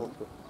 Okay.